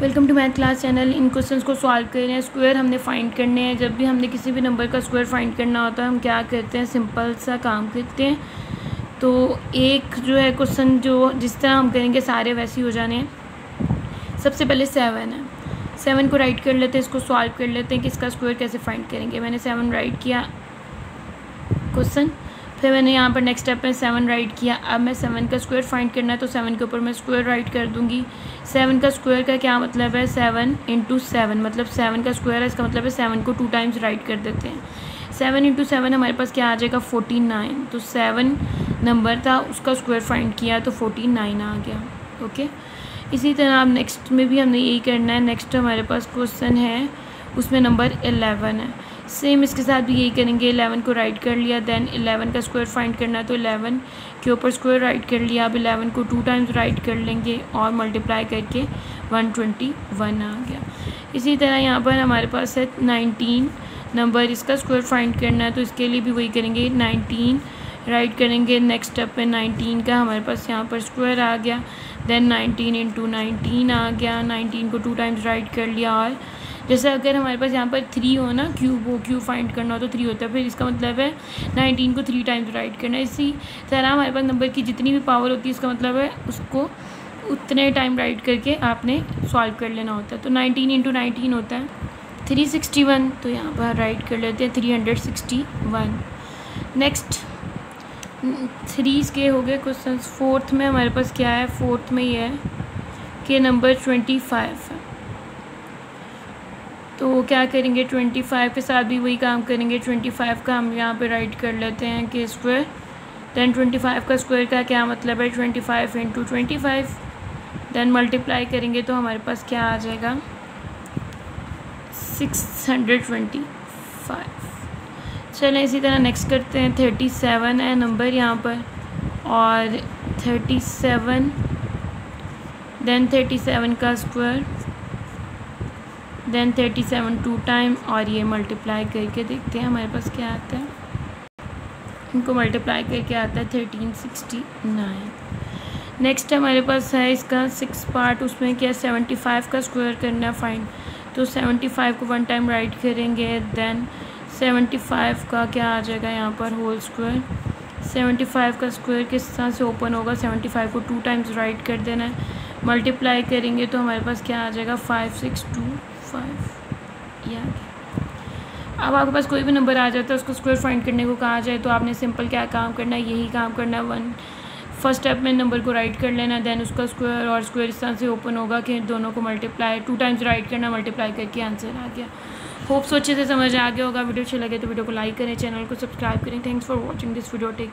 Welcome to math class channel in questions को solve कर रहे हैं. स्क्वायर हमने फाइंड करने हैं. जब भी हमने किसी भी नंबर का स्क्वायर फाइंड करना होता है, हम क्या करते हैं? सिंपल सा काम करते हैं. तो एक जो है क्वेश्चन जो, जिस तरह हम करेंगे, सारे वैसे ही हो जाने हैं. सबसे पहले सेवन है. सेवन को राइट कर लेते हैं. इसको सॉल्व कर लेते हैं कि इसका स्क्वायर कैसे फाइंड करेंगे. मैंने सेवन राइट किया. क्वेश्चन फिर मैंने यहाँ पर नेक्स्ट स्टेप में सेवन राइट किया। अब मैं सेवन का स्क्वायर फाइंड करना है तो सेवन के ऊपर मैं स्क्वायर राइट कर दूँगी। सेवन का स्क्वायर का क्या मतलब है? सेवन इंटू सेवन मतलब सेवन का स्क्वायर है, इसका मतलब है सेवन को टू टाइम्स राइट कर देते हैं। सेवन इंटू सेवन हमारे पास क्या आ जाएगा? फोर्टी नाइन तो सेवन नंबर था, उसका स्क्वायर फाइंड किया तो फोर्टी नाइन आ गया। ओके इसी तरह अब नेक्स्ट में भी हमने यही करना है। नेक्स्ट हमारे पास क्वेश्चन है उसमें नंबर एलेवन है। सेम इसके साथ भी यही करेंगे एलेवन को राइट कर लिया देन एलेवन का स्क्वायर फाइंड करना है तो एलेवन के ऊपर स्क्वायर राइट कर लिया, अब एलेवन को टू टाइम्स राइट कर लेंगे और मल्टीप्लाई करके वन ट्वेंटी वन आ गया। इसी तरह यहाँ पर हमारे पास है नाइनटीन नंबर इसका स्क्वायर फाइंड करना है तो इसके लिए भी वही करेंगे नाइनटीन राइट करेंगे नेक्स्ट स्टेप में नाइनटीन का, हमारे पास यहाँ पर स्क्वायर आ गया देन नाइनटीन इंटू नाइनटीन आ गया नाइनटीन को टू टाइम्स राइट कर लिया और जैसे अगर हमारे पास यहाँ पर थ्री हो ना क्यूब हो क्यूब फाइंड करना हो तो थ्री होता है, फिर इसका मतलब है नाइनटीन को थ्री टाइम्स राइट करना इसी तरह हमारे पास नंबर की जितनी भी पावर होती है, इसका मतलब है उसको उतने टाइम राइट करके आपने सॉल्व कर लेना होता है। तो नाइनटीन इंटू नाइनटीन होता है थ्री सिक्सटी वन तो यहाँ पर राइट कर लेते हैं three hundred sixty one next three के हो गए क्वेश्चन फोर्थ में हमारे पास क्या है? फोर्थ में ये है कि नंबर ट्वेंटी फाइव है। तो क्या करेंगे ट्वेंटी फाइव के साथ भी वही काम करेंगे ट्वेंटी फाइव का हम यहाँ पे राइट कर लेते हैं कि स्क्वायर देन ट्वेंटी फाइव का स्क्वायर का क्या मतलब है? Twenty five into twenty five then multiply करेंगे तो हमारे पास क्या आ जाएगा? सिक्स हंड्रेड ट्वेंटी फाइव चलें, इसी तरह नेक्स्ट करते हैं. थर्टी सेवन है नंबर यहाँ पर. और thirty seven then thirty seven का square then thirty seven two time और ये मल्टीप्लाई करके देखते हैं हमारे पास क्या आता है। इनको मल्टीप्लाई करके आता है थर्टीन सिक्सटी नाइन नेक्स्ट हमारे पास है इसका सिक्स पार्ट उसमें क्या सेवेंटी फाइव का स्क्वायर करना है फाइन तो सेवेंटी फाइव को वन टाइम राइट करेंगे देन सेवेंटी फाइव का क्या आ जाएगा यहाँ पर होल स्क्वायर सेवेंटी फाइव का स्क्वायर किस तरह से ओपन होगा? सेवेंटी फाइव को टू टाइम्स राइट कर देना है। मल्टीप्लाई करेंगे तो हमारे पास क्या आ जाएगा? फाइव सिक्स टू फाइव या अब आपके पास कोई भी नंबर आ जाता है, उसको स्क्वायर फाइंड करने को कहा जाए तो आपने सिंपल क्या काम करना है? यही काम करना है वन फ़र्स्ट स्टेप में नंबर को राइट कर लेना देन उसका स्क्वायर और स्क्वायर इस तरह से ओपन होगा कि दोनों को मल्टीप्लाई टू टाइम्स राइट करना मल्टीप्लाई करके आंसर आ गया। होप सो अच्छे से समझ आ गया होगा। वीडियो अच्छे लगे तो वीडियो को लाइक करें, चैनल को सब्सक्राइब करें। Thanks for watching this video take